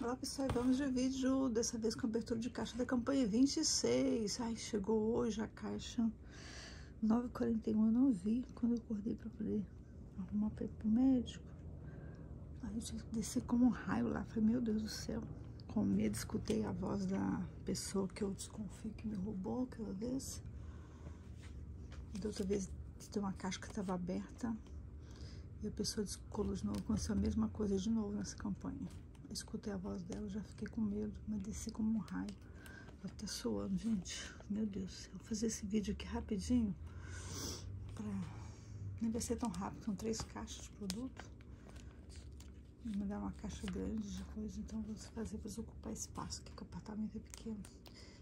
Olá pessoal, vamos de vídeo, dessa vez com abertura de caixa da campanha 26. Ai, chegou hoje a caixa 9h41, eu não vi quando eu acordei pra poder arrumar pra ir pro médico. Aí eu tive que descer como um raio lá, falei, meu Deus do céu. Com medo, escutei a voz da pessoa que eu desconfio que me roubou aquela vez. Da outra vez, tem uma caixa que estava aberta e a pessoa descolou de novo, aconteceu a mesma coisa de novo nessa campanha escutei a voz dela, já fiquei com medo, mas desci como um raio. Tô até suando, gente. Meu Deus, eu vou fazer esse vídeo aqui rapidinho. Pra... Nem vai ser tão rápido, são três caixas de produto. Me dá uma caixa grande de coisa, então vou fazer para ocupar espaço, que o apartamento é pequeno.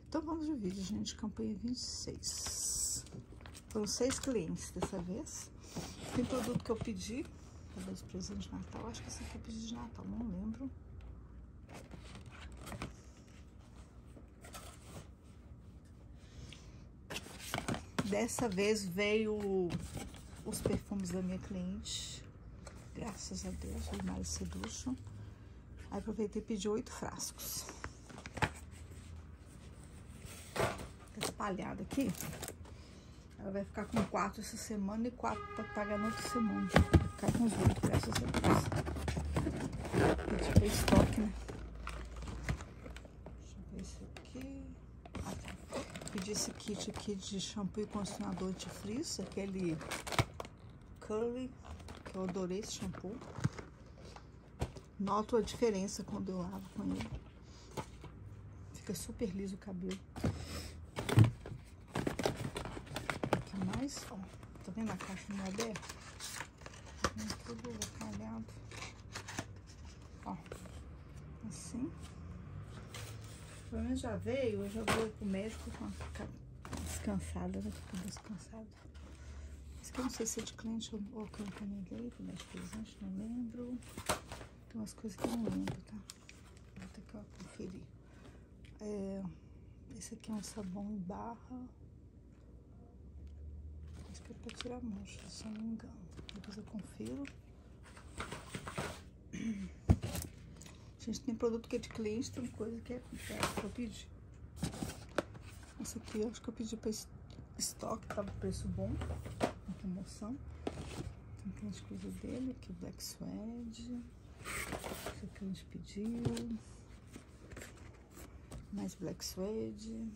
Então vamos de vídeo, gente. Campanha 26. Foram seis clientes dessa vez. Tem produto que eu pedi. Cadê os presentes de Natal? Acho que esse aqui eu pedi de Natal, não lembro. Dessa vez veio os perfumes da minha cliente. Graças a Deus, o Mari Seduction. Aí aproveitei e pedi oito frascos. Tá espalhado aqui. Ela vai ficar com quatro essa semana e quatro pra pagar na outra semana. Vai ficar com os oito, graças a Deus. Pedi estoque, né? Pedi esse kit aqui de shampoo e condicionador antifrizz, aquele Curly, que eu adorei esse shampoo. Noto a diferença quando eu lavo com ele. Fica super liso o cabelo. Aqui mais, ó. Tá vendo a caixa não aberta? Tá tudo calhado. Ó, assim. Menos já veio, eu já vou pro médico com descansada, né? Ficar descansada. Esse aqui eu não sei se é de cliente ou, que eu encomendei, que de presente, não lembro. Tem umas coisas que eu não lembro, tá? Vou ter que conferir. É, esse aqui é um sabão em barra. Acho que é pra tirar mancha, se eu não me engano. Depois eu confiro. Gente, tem produto que é de cliente, tem coisa que é, que é eu pedi. Essa aqui eu acho que eu pedi pra estoque, tava preço bom, na promoção. Tem cliente coisa dele, aqui Black Suede. Esse aqui a gente pediu. Mais Black Suede.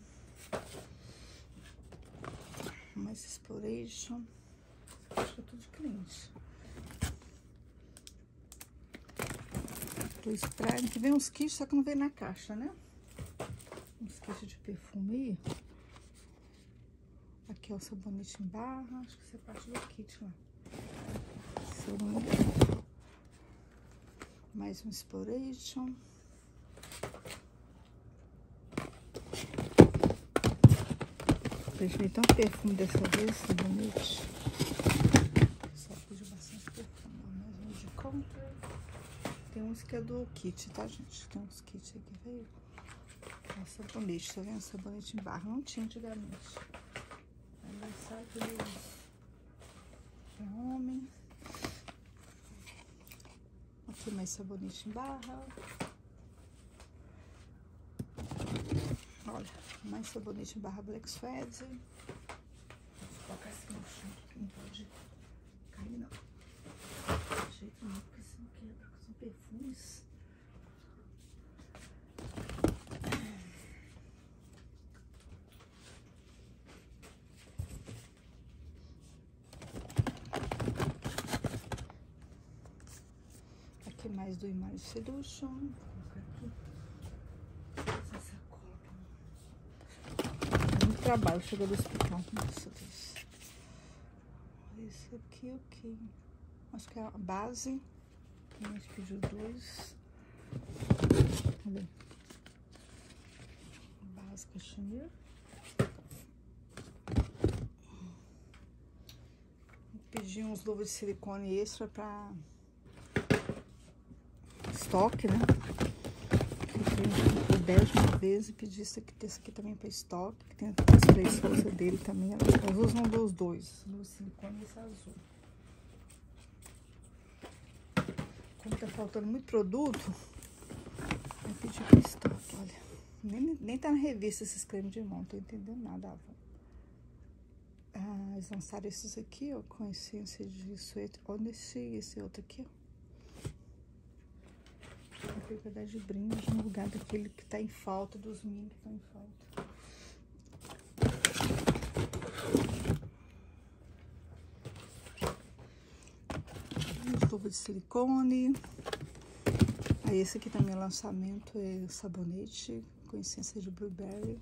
Mais Exploration. Acho que é tudo de cliente. Do spray, que vem uns kits, só que não vem na caixa, né? Uns kits de perfume. Aqui é o sabonete em barra, acho que isso é parte do kit lá. Mais um Exploration. Preferi tanto perfume dessa vez, sabonete. Só pediu bastante perfume. Mais um de compra. Tem uns que é do kit, tá, gente? Tem uns kits aqui que veio. É sabonete, tá vendo? Sabonete em barra. Não tinha antigamente. Aí sai aquele homem. Aqui mais sabonete em barra. Olha, mais sabonete em barra Black Sweat. Vou colocar assim no chão, que não pode cair, não. De jeito nenhum perfumes. Aqui mais do Image Seduction. Muito trabalho, chegou do hospital. Nossa Deus. Esse aqui o que? Acho que é a base. A gente pediu dois. Cadê? Básica chinês. Pedi uns luvas de silicone extra pra estoque, né? Eu bege uma vez e pedi isso aqui, esse aqui também pra estoque, que tem as três forças dele também. Elas usam dos dois, de silicone e esse azul. Como tá faltando muito produto, Vai pedir pra estátua, olha. Nem, nem tá na revista esses cremes de mão, não tô entendendo nada. Ah, eles lançaram esses aqui, ó, com essência de suéter. Olha esse, esse outro aqui, ó. Vou pegar de brinde no lugar daquele que tá em falta, dos mini que estão em falta. Escova de silicone. Aí esse aqui também é lançamento, é sabonete com essência de blueberry.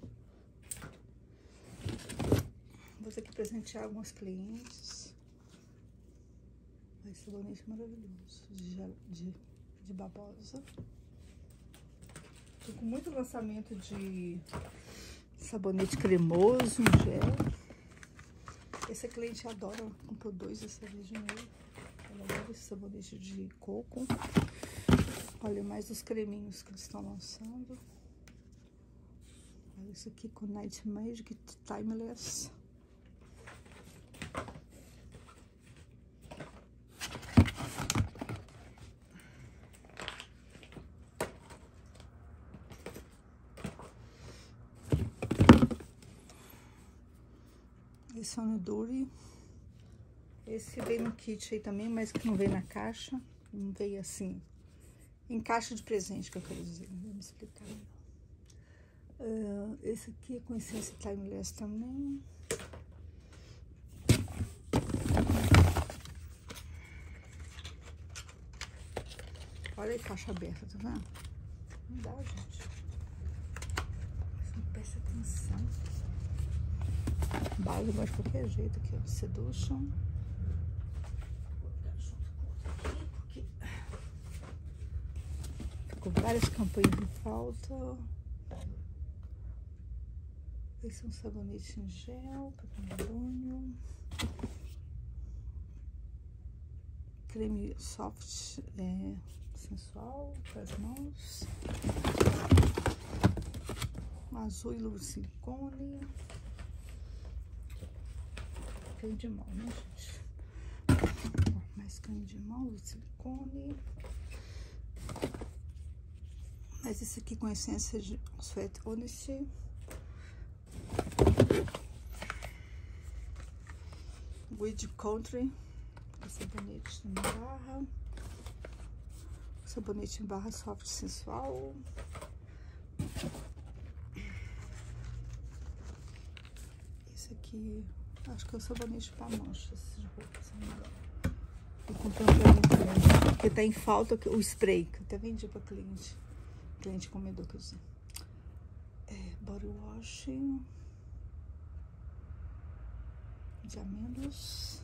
Vou ter que presentear alguns clientes. Esse sabonete maravilhoso, de, de, de babosa. Tô com muito lançamento de sabonete cremoso, gel. Esse cliente adora, comprou dois dessa vez de novo. Esse sabonete de coco. Olha mais os creminhos que eles estão lançando. Olha isso aqui com Night Magic Timeless. Esse é o Nuduri. Esse veio no kit aí também, mas que não veio na caixa. Não veio assim, em caixa de presente, que eu quero dizer. Vou me explicar. Uh, esse aqui é com essência timeless também. Olha aí, caixa aberta, tá vendo? Não dá, gente. Não presta atenção. Base, de qualquer jeito aqui, ó. Seduction. Com várias campanhas de falta. Esse é um sabonete em gel para banho. Creme soft é, sensual para as mãos. Azul e silicone. Creme de mão, né, gente? Mais creme de mão, silicone. Mas esse aqui com essência de Sweat Honesty. Weed Country. Sabonete em barra. Sabonete em barra soft sensual. Esse aqui, acho que é o sabonete para manchas de roupa, um pra mim também, porque tá em falta o spray, que eu até vendi pra cliente cliente comedor, quer dizer. É, body wash de amêndoas.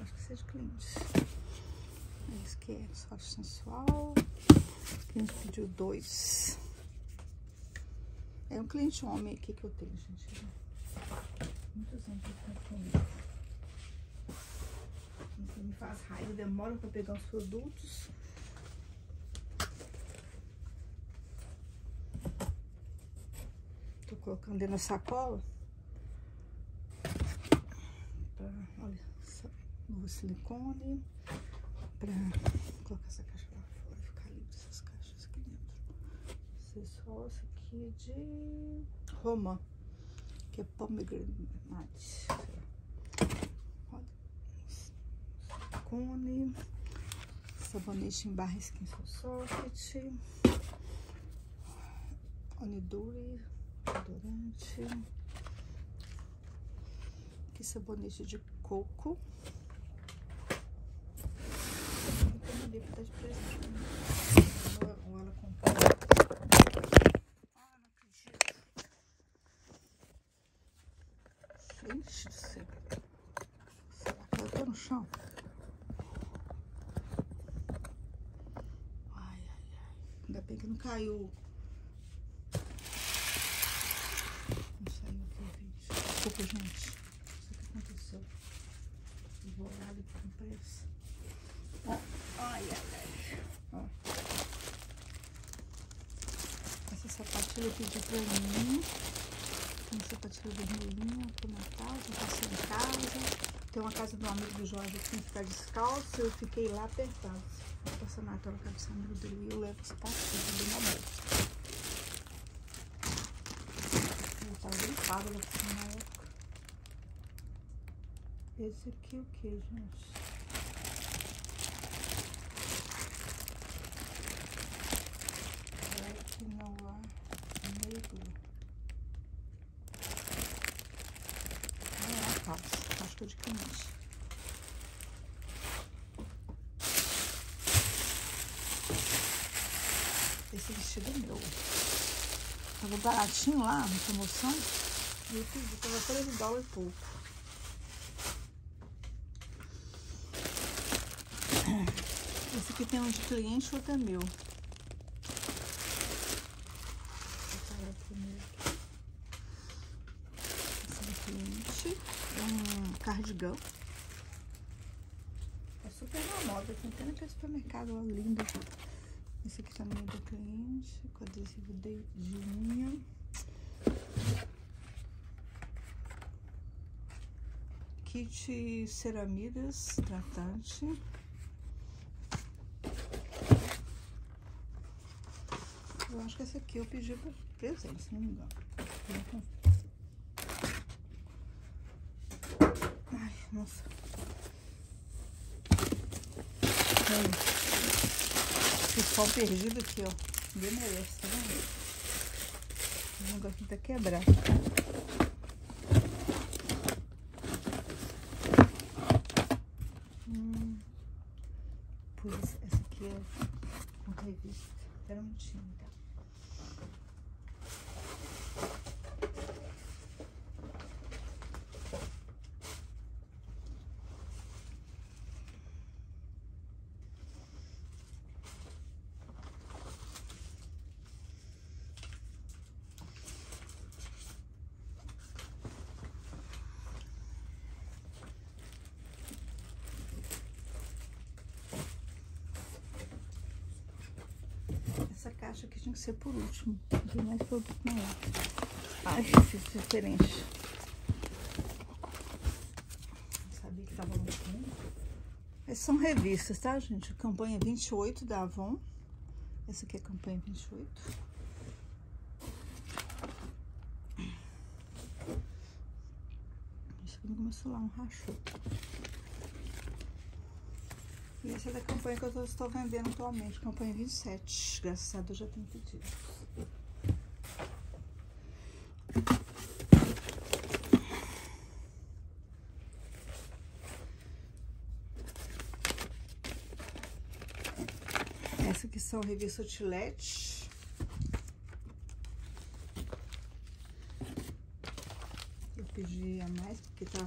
Acho que seja cliente. Esse aqui é sensual. O cliente pediu dois. É um cliente homem aqui que eu tenho, gente. Muitos anos que eu tenho. Me faz raiva, demora para pegar os produtos. Colocando dentro da sacola. Pra, olha, novo silicone. Pra colocar essa caixa lá fora ficar livre dessas caixas aqui dentro. Esse aqui é de Roma, que é pomegranate. Olha, silicone. Sabonete em barra Skin Soft. Oniduri desodorante. Aqui sabonete de coco. Mandei pra dar de presente. Ou ela comprou. Não acredito. Gente do céu. Será que ela tá no chão? Ai, ai, ai. Ainda bem que não caiu Desculpa, gente. Isso que aconteceu. Embolado com pressa. Ó, ai, ai. Ó. Essa sapatilha eu pedi pra mim. Uma sapatilha vermelhinha pro Natal, pra passar em casa. Tem uma casa do amigo do Jorge que tem que ficar descalço, eu fiquei lá apertado. Vou passar na tela casa do amigo dele e eu levo esse passeio bem na bolsa. Eu tava gripada assim na época. Esse aqui é o que, gente? Black Noir Negro. Não é a calça, acho que é de camisa. Esse vestido é meu. Tava baratinho lá, na promoção. E eu pedi, tava 13 dólares e pouco. Esse aqui tem um de cliente, outro é meu. Esse é um cardigão. É super na moda, tem até naquele supermercado lá lindo. Esse aqui também é do cliente, com adesivo de, de unha. Kit ceramidas tratante. Acho que esse aqui eu pedi por presente, se não me engano. Ai, nossa. Aí. Pau perdido aqui, ó. Ninguém merece, tá vendo? O negócio tá quebrado. Hum. Pois, essa aqui é uma revista. Era um time, tá? Essa caixa aqui tinha que ser por último. Tem mais produto não. Ai, fiz diferente. Não sabia que tava no fundo. Essas são revistas, tá, gente? Campanha 28 da Avon. Essa aqui é a campanha 28. Isso aqui começou lá, um rachou. E essa é da campanha que eu estou vendendo atualmente, campanha 27. Graças a Deus já tenho pedido. Essa aqui são revista Outlet. Eu pedi a mais porque tá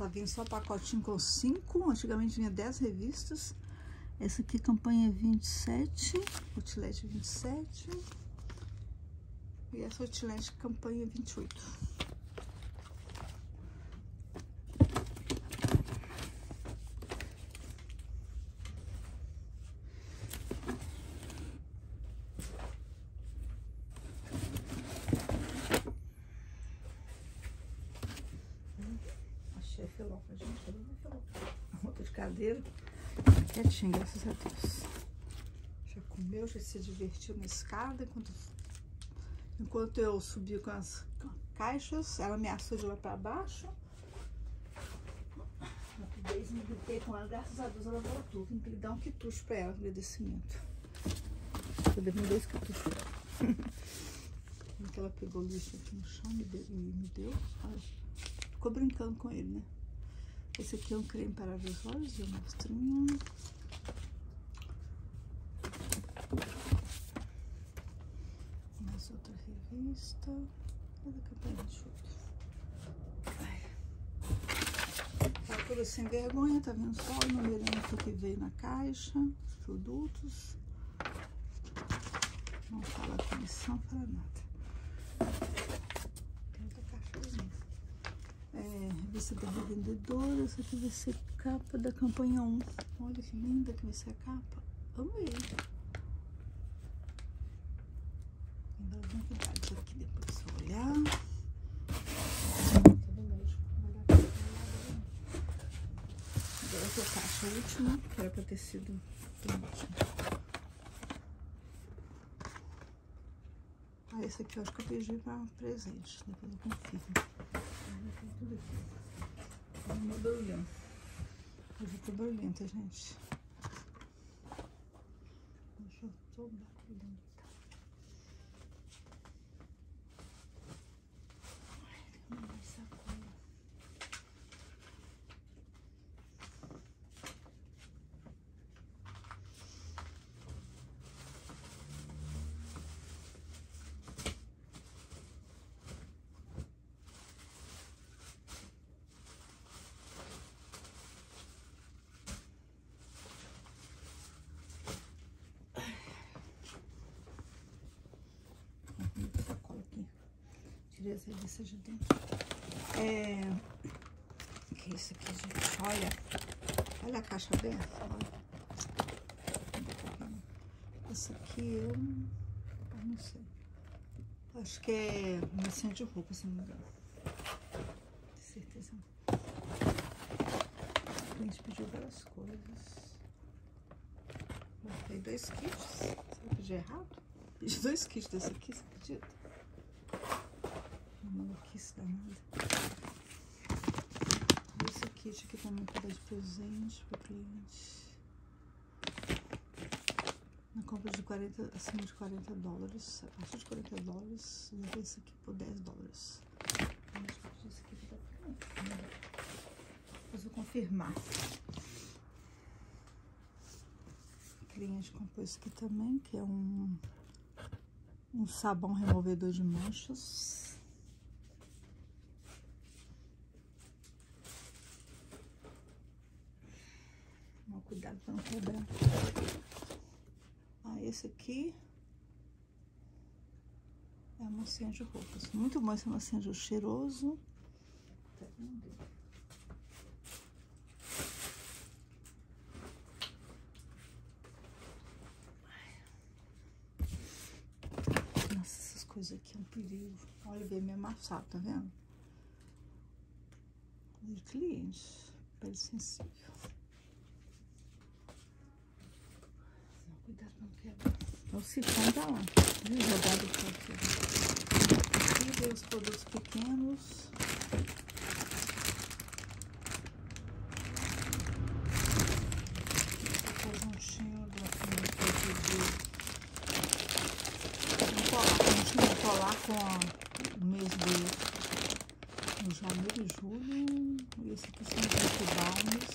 só vinha só pacotinho com 5. Antigamente vinha 10 revistas. Essa aqui, campanha 27. Outlet 27. E essa Outlet, campanha 28. Achei a filopa, gente. Cadê a filopa? A roupa de cadeira. Graças a Deus. Já comeu, já se divertiu na escada. Enquanto, enquanto eu subi com as caixas, ela me assou de lá pra baixo. Rapidez, me gritei com ela. Graças a Deus ela voltou. Tem que dar um quitucho pra ela, agradecimento. Eu devo dois quituchos pra ela. que ela pegou lixo aqui no chão e me deu. Ficou brincando com ele, né? Esse aqui é um creme para os olhos, eu mostrinho. Mais outra revista. Olha a campanha de chute. Tá tudo sem vergonha, tá vendo só o numerando que veio na caixa, os produtos. Não fala comissão, fala nada. É, revista da revendedora, essa aqui vai ser capa da campanha 1. Olha que linda que vai ser a capa. Amei. Tem das novidades aqui depois, se eu olhar. caixa última, que era pra ter sido última. Ah, esse aqui eu acho que eu pedi pra presente, depois eu confirmo. Ah, tem tudo aqui. Tá uma barulhão. Hoje eu tô barulhenta, gente. Hoje eu tô barulhenta. Tirei as revistas de dentro. É... que é isso aqui, gente? Olha. Olha a caixa aberta. Olha. Essa aqui eu... eu não sei. Acho que é massinha de roupa, se não me engano. De certeza. O cliente pediu várias coisas. Tem dois kits. Será que eu pedi errado? Pedi dois kits desse aqui, você acredita? Maluquice danada. Esse kit aqui também para dar de presente para cliente. Na compra de 40, acima de 40 dólares, a partir de 40 dólares, levei esse aqui por 10 dólares. Esse aqui tá Depois vou confirmar. O cliente comprou esse aqui também, que é um, um sabão removedor de manchas. Cuidado para não quebrar. Ah, esse aqui é a massinha de roupas. Muito bom esse de cheiroso. Nossa, essas coisas aqui é um perigo. Olha, veio me amassado, tá vendo? De cliente, pele sensível. O sifão tá lá, viu? Jogado aqui. Aqui os produtos pequenos. Colar, com o mês de, janeiro e julho. Esse aqui são os balmes.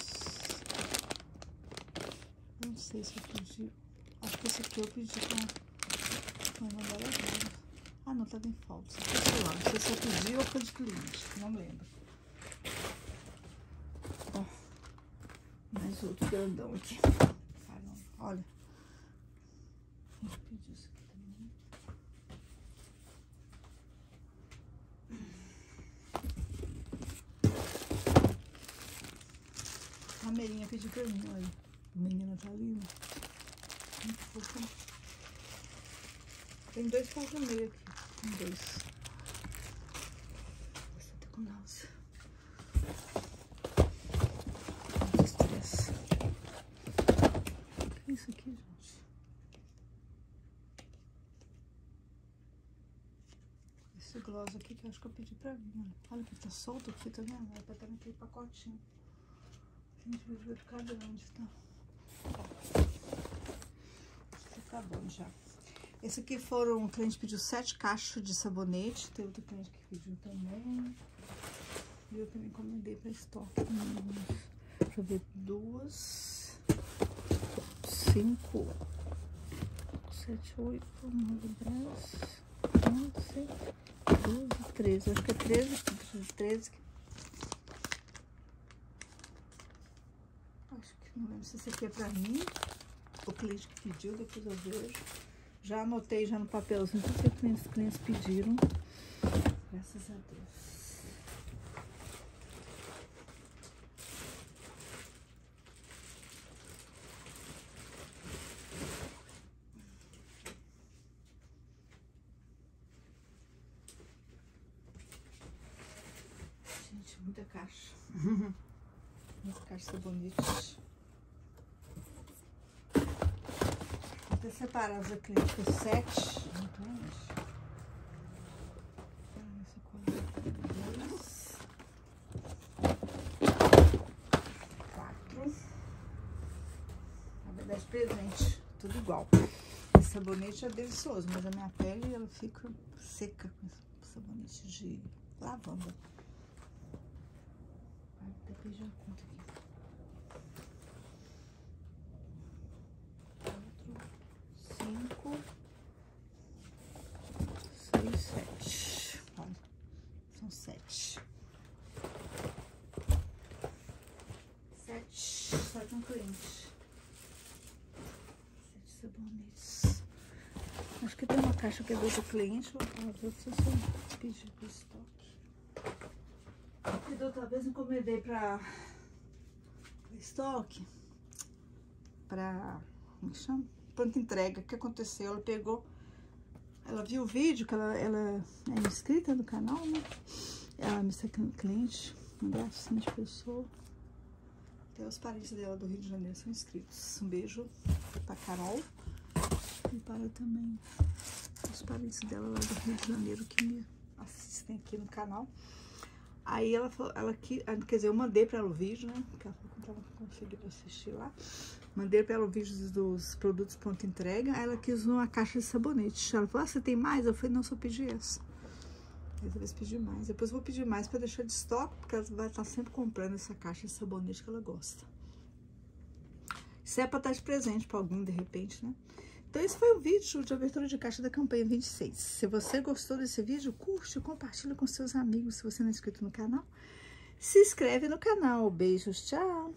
Não sei se eu que esse aqui eu pedi pra mandar errado. Ah, não, tava em falta. Sei lá, não sei se eu pedi ou foi de cliente, não lembro. Ó, mais outro grandão aqui. Caramba, olha. Gente pediu isso aqui também. A Merinha pediu pra mim, olha. A menina tá Tem dois pontos no meio aqui. Tem dois. Você tá com náusea. Muito estresse. O que é isso aqui, gente? Esse gloss aqui que eu acho que eu pedi pra mim. Olha que tá solto aqui, tá vendo? Era pra estar naquele pacotinho. Gente, o vídeo vai ficar grande, tá? Tá bom já. Esse aqui foram, o cliente pediu sete caixas de sabonete, tem outro cliente que pediu também. E eu também encomendei pra estoque. Deixa eu ver, duas, cinco, sete, oito, nove, dez, onze, doze, treze. Acho que é treze, treze. Acho que não lembro se esse aqui é pra mim o cliente que pediu, depois eu vejo. Já anotei já no papelzinho tudo que os clientes, clientes pediram. Graças a Deus. Gente, muita caixa. muita caixa de sabonete. separar os acrílicos 7. Então, presente. Tudo igual. Esse sabonete é delicioso, mas a minha pele ela fica seca com esse sabonete de lavanda. Até perder a conta aqui. cinco, seis, sete. Olha, são sete. Sete, sete um cliente. Sete sabonetes. Acho que tem uma caixa que é do cliente, eu pedi pro estoque. E da outra vez encomendei pra estoque, pra, como chama? pronta entrega. O que aconteceu? Ela pegou, ela viu o vídeo, que ela, ela é inscrita no canal, né? Ela me cliente, um abraço de pessoa. Até os parentes dela do Rio de Janeiro são inscritos. Um beijo pra Carol e para também os parentes dela lá do Rio de Janeiro que me assistem aqui no canal. Aí ela falou, ela que, quer dizer, eu mandei para ela o vídeo, né? Que ela falou que ela conseguiu assistir lá. Mandei para ela o vídeo dos produtos pronto entrega. Aí ela quis uma caixa de sabonete. Ela falou, ah, você tem mais? Eu falei, não, só pedi essa. Dessa vez pedi mais. Depois vou pedir mais para deixar de estoque, porque ela vai estar sempre comprando essa caixa de sabonete que ela gosta. Isso é para estar de presente para alguém, de repente, né? Então, esse foi o vídeo de abertura de caixa da campanha 26. Se você gostou desse vídeo, curte, compartilha com seus amigos. Se você não é inscrito no canal, se inscreve no canal. Beijos, tchau!